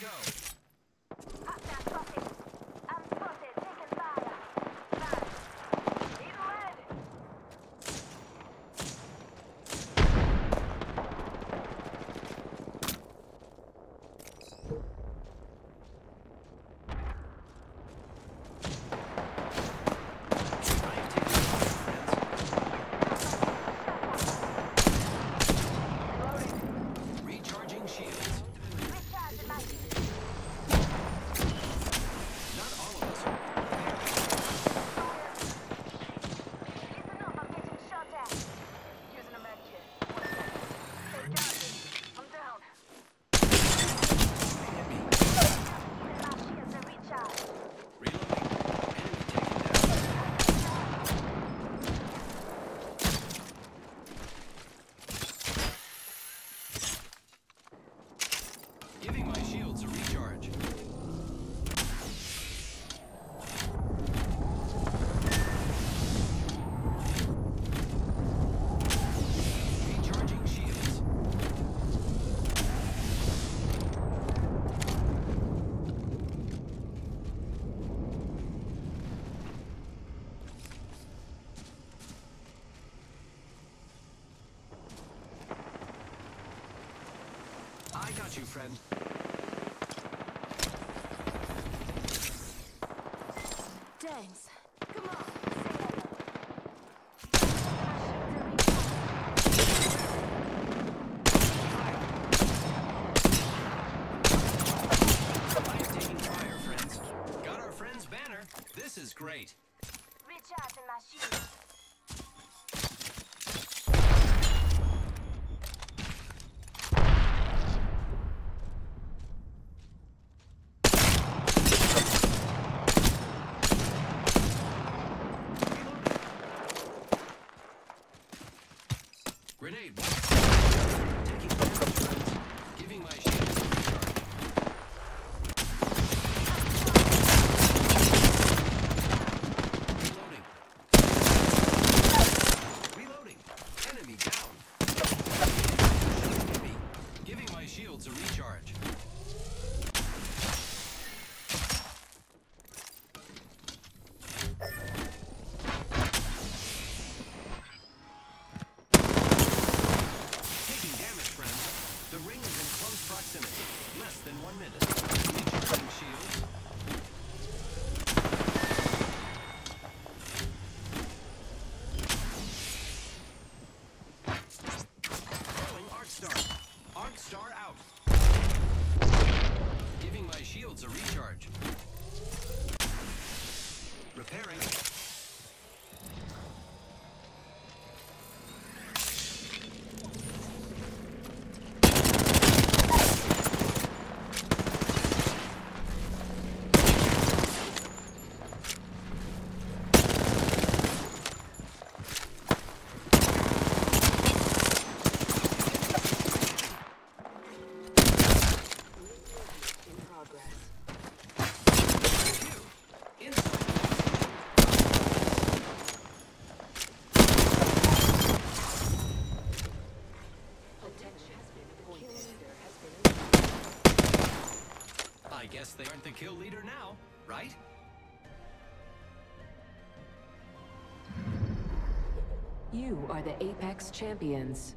go. you, friend. Grenade. Guess they aren't the kill leader now, right? You are the Apex Champions.